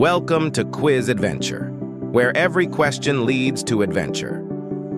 Welcome to Quiz Adventure, where every question leads to adventure.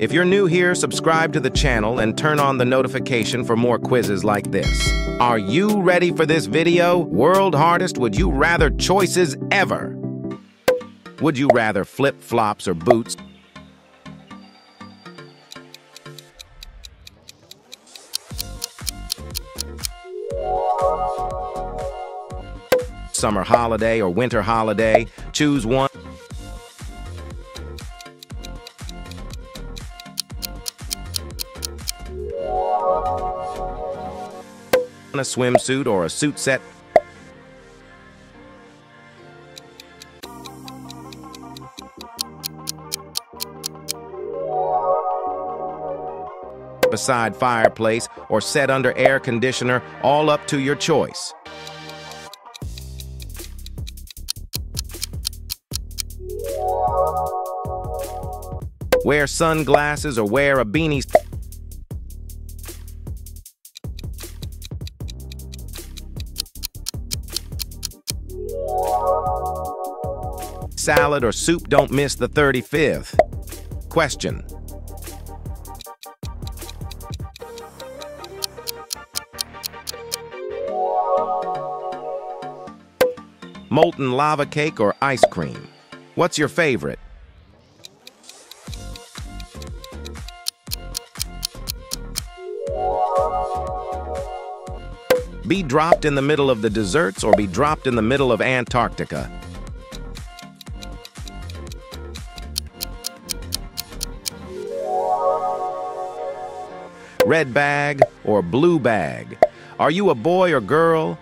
If you're new here, subscribe to the channel and turn on the notification for more quizzes like this. Are you ready for this video? World Hardest Would You Rather Choices Ever. Would you rather flip-flops or boots? Summer holiday or winter holiday? Choose one. a swimsuit or a suit set. Beside fireplace or set under air conditioner, all up to your choice. Wear sunglasses or wear a beanie. salad or soup don't miss the 35th. Question. Molten lava cake or ice cream? What's your favorite? Be dropped in the middle of the desserts or be dropped in the middle of Antarctica. red bag, or blue bag? Are you a boy or girl?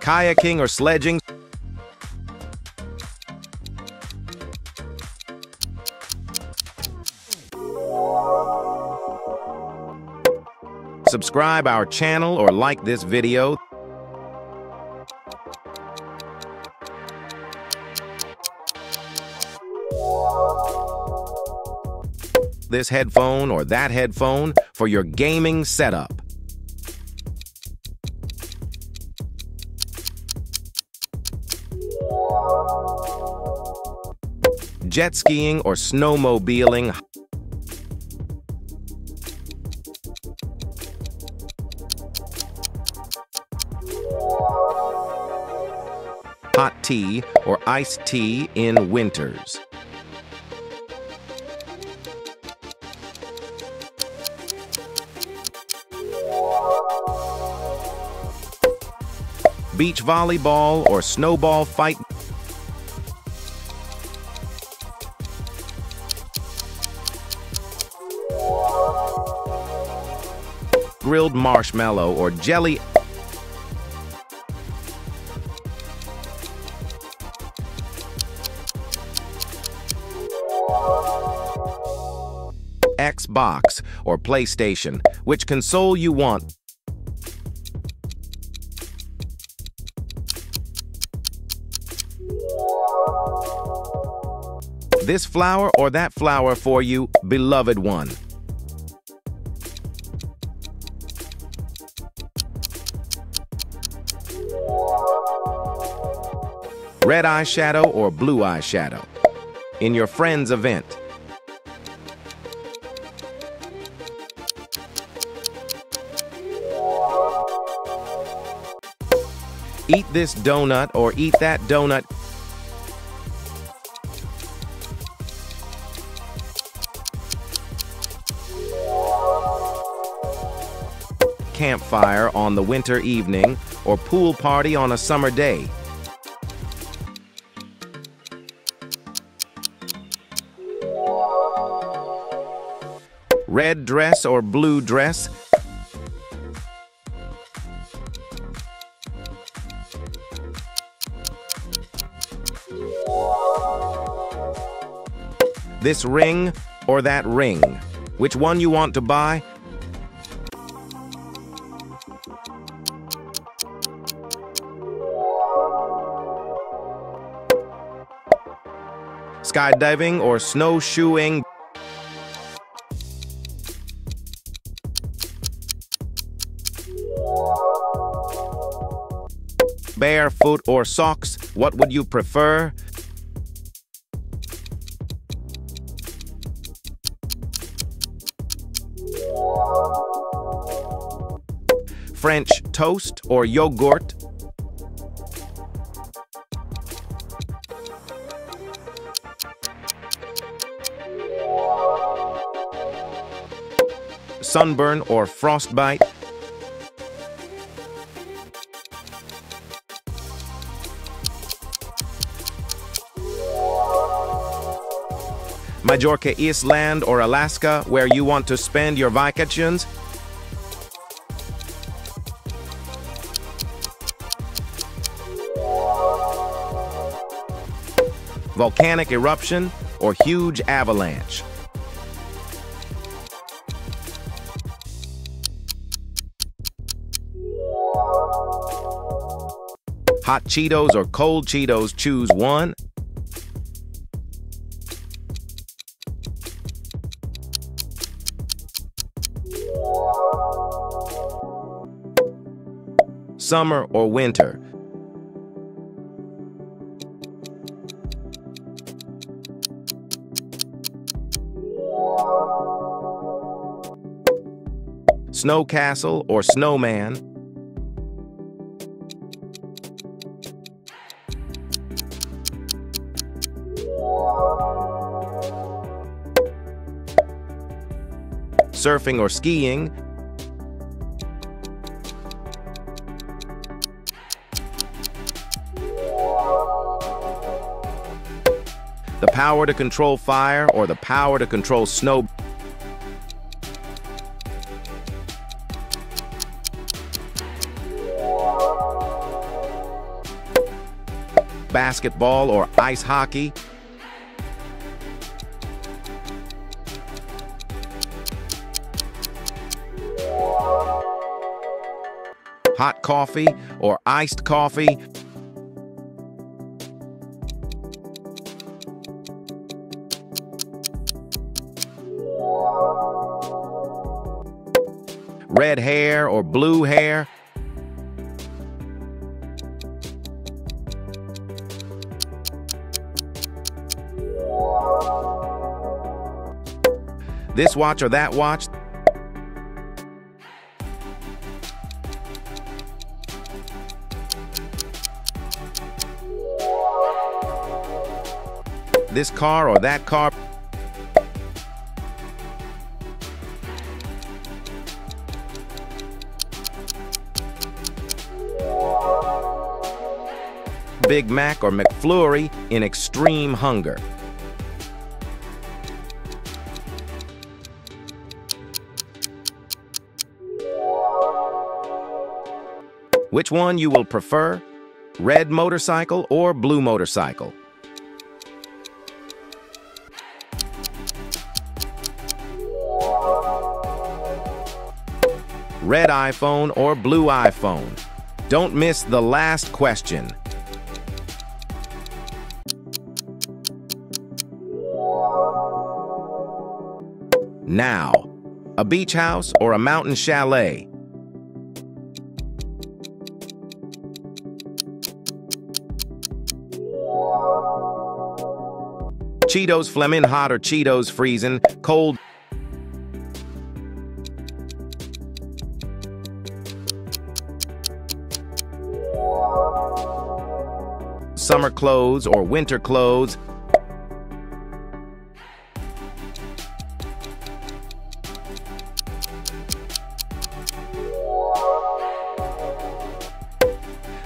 Kayaking or sledging? Subscribe our channel or like this video. this headphone or that headphone for your gaming setup. Jet skiing or snowmobiling tea or iced tea in winters. beach volleyball, or snowball fight. Grilled marshmallow or jelly Xbox or PlayStation, which console you want. this flower or that flower for you, beloved one. Red eyeshadow or blue eyeshadow. In your friend's event. Eat this donut or eat that donut campfire on the winter evening or pool party on a summer day. Red dress or blue dress? This ring or that ring? Which one you want to buy? Skydiving or snowshoeing? Barefoot or socks, what would you prefer? French toast or yogurt? Sunburn or frostbite? Majorca Island or Alaska, where you want to spend your vacations? Volcanic eruption, or huge avalanche. Hot Cheetos or cold Cheetos, choose one. Summer or winter, Snow Castle, or Snowman. Surfing or skiing. The power to control fire or the power to control snow basketball or ice hockey. Hot coffee or iced coffee. Red hair or blue hair. This watch or that watch? This car or that car? Big Mac or McFlurry in extreme hunger. Which one you will prefer? Red motorcycle or blue motorcycle? Red iPhone or blue iPhone? Don't miss the last question. Now, a beach house or a mountain chalet? Cheetos Flamin' hot or Cheetos freezing, cold. Summer clothes or winter clothes.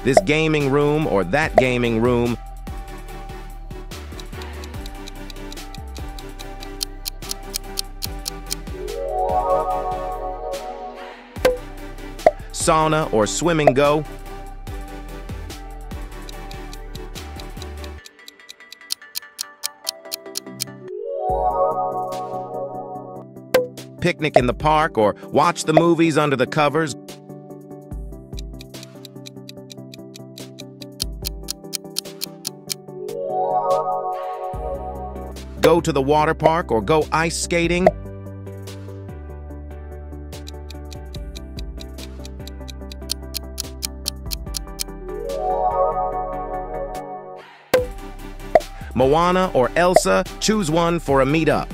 This gaming room or that gaming room sauna, or swim and go. Picnic in the park or watch the movies under the covers. Go to the water park or go ice skating. Moana, or Elsa, choose one for a meetup.